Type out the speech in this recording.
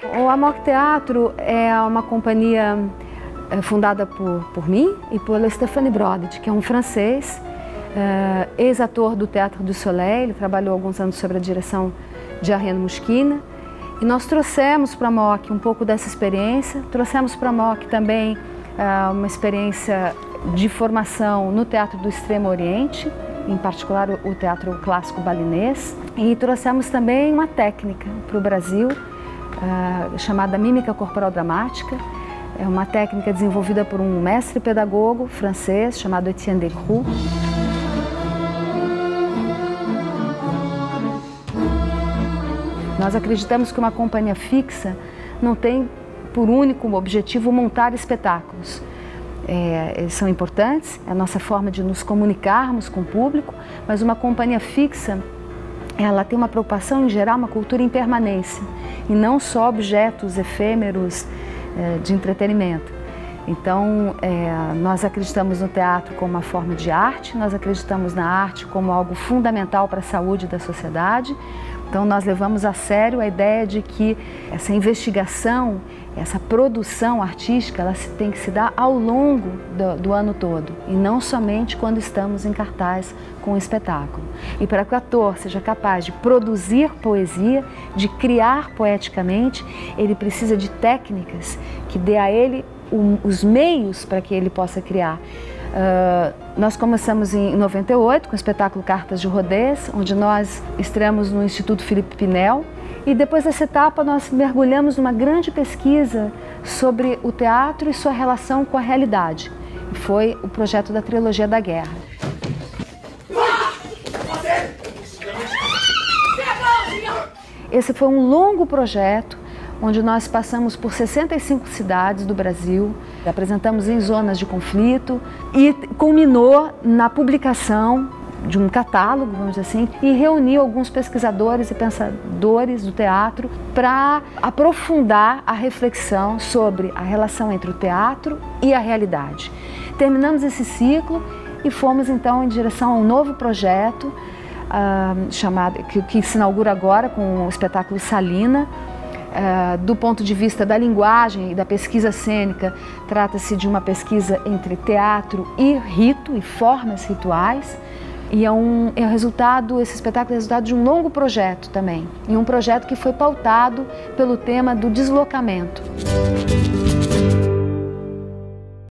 Pramoc Teatro é uma companhia é, fundada por, por mim e por Stéphane Brodet, que é um francês, é, ex-ator do Teatro do Soleil, ele trabalhou alguns anos sobre a direção de Ariane Muschina. E nós trouxemos para a MOC um pouco dessa experiência, trouxemos para a MOC também uh, uma experiência de formação no Teatro do Extremo Oriente, em particular o Teatro Clássico Balinês, e trouxemos também uma técnica para o Brasil, chamada Mímica Corporal Dramática. É uma técnica desenvolvida por um mestre pedagogo francês chamado Etienne Decroux. Nós acreditamos que uma companhia fixa não tem por único objetivo montar espetáculos. É, eles são importantes, é a nossa forma de nos comunicarmos com o público, mas uma companhia fixa, ela tem uma preocupação em gerar uma cultura em permanência e não só objetos efêmeros é, de entretenimento. Então, é, nós acreditamos no teatro como uma forma de arte, nós acreditamos na arte como algo fundamental para a saúde da sociedade. Então, nós levamos a sério a ideia de que essa investigação, essa produção artística, ela tem que se dar ao longo do, do ano todo e não somente quando estamos em cartaz com o espetáculo. E para que o ator seja capaz de produzir poesia, de criar poeticamente, ele precisa de técnicas que dê a ele os meios para que ele possa criar. Uh, nós começamos em 98 com o espetáculo Cartas de Rodez, onde nós estreamos no Instituto Felipe Pinel. E depois dessa etapa, nós mergulhamos numa grande pesquisa sobre o teatro e sua relação com a realidade. Foi o projeto da Trilogia da Guerra. Esse foi um longo projeto onde nós passamos por 65 cidades do Brasil, apresentamos em zonas de conflito e culminou na publicação de um catálogo, vamos dizer assim, e reuniu alguns pesquisadores e pensadores do teatro para aprofundar a reflexão sobre a relação entre o teatro e a realidade. Terminamos esse ciclo e fomos então em direção a um novo projeto uh, chamado que, que se inaugura agora com o espetáculo Salina, Uh, do ponto de vista da linguagem e da pesquisa cênica, trata-se de uma pesquisa entre teatro e rito e formas rituais. E é um, é um resultado, esse espetáculo é resultado de um longo projeto também, e um projeto que foi pautado pelo tema do deslocamento.